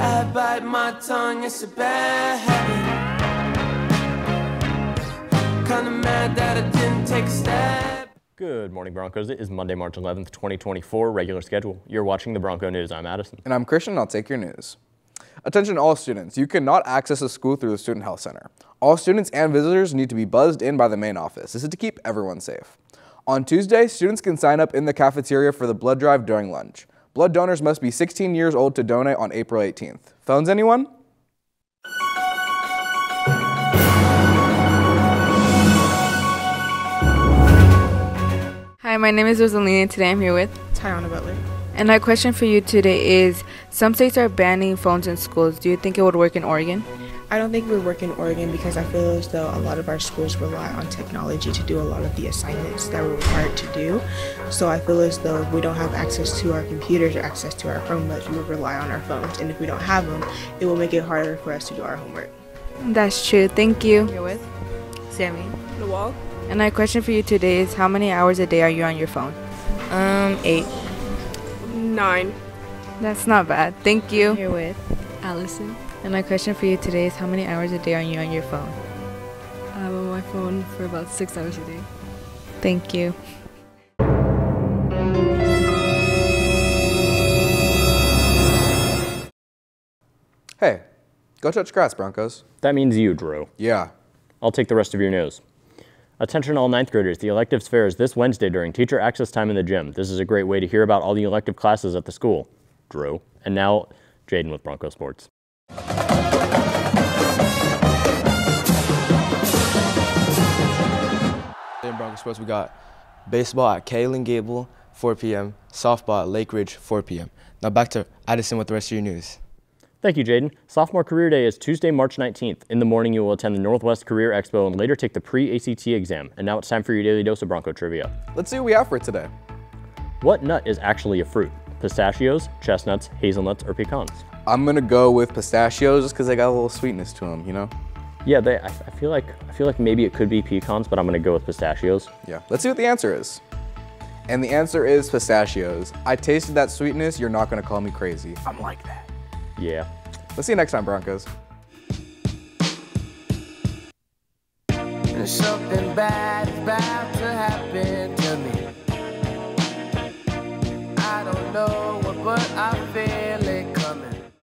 I bite my tongue, it's a bad habit. Kinda mad that I didn't take a step. Good morning, Broncos. It is Monday, March 11th, 2024, regular schedule. You're watching the Bronco News. I'm Addison. And I'm Christian. I'll take your news. Attention all students, you cannot access the school through the Student Health Center. All students and visitors need to be buzzed in by the main office. This is to keep everyone safe. On Tuesday, students can sign up in the cafeteria for the blood drive during lunch. Blood donors must be 16 years old to donate on April 18th. Phones anyone? Hi, my name is Rosalina. Today I'm here with. Tiana Butler. And my question for you today is Some states are banning phones in schools. Do you think it would work in Oregon? I don't think it would work in Oregon because I feel as though a lot of our schools rely on technology to do a lot of the assignments that we're required to do. So I feel as though if we don't have access to our computers or access to our Chromebooks, we would rely on our phones. And if we don't have them, it will make it harder for us to do our homework. That's true. Thank you. You're with Sammy. The wall? And my question for you today is How many hours a day are you on your phone? Um, eight. Nine. That's not bad. Thank you. Here with Allison. And my question for you today is How many hours a day are you on your phone? I'm on my phone for about six hours a day. Thank you. Hey, go touch grass, Broncos. That means you, Drew. Yeah. I'll take the rest of your news. Attention all ninth graders, the electives fair is this Wednesday during teacher access time in the gym. This is a great way to hear about all the elective classes at the school. Drew. And now, Jaden with Bronco Sports. In Bronco Sports, we got baseball at Kaylin Gable, 4 p.m., softball at Lakeridge, 4 p.m. Now back to Addison with the rest of your news. Thank you, Jaden. Sophomore Career Day is Tuesday, March 19th. In the morning, you will attend the Northwest Career Expo and later take the pre-ACT exam. And now it's time for your daily dose of Bronco trivia. Let's see what we have for today. What nut is actually a fruit? Pistachios, chestnuts, hazelnuts, or pecans? I'm gonna go with pistachios just because they got a little sweetness to them, you know? Yeah, they, I, I feel like I feel like maybe it could be pecans, but I'm gonna go with pistachios. Yeah. Let's see what the answer is. And the answer is pistachios. I tasted that sweetness. You're not gonna call me crazy. I'm like that. Yeah. Let's see you next time, Broncos. And something bad is about to happen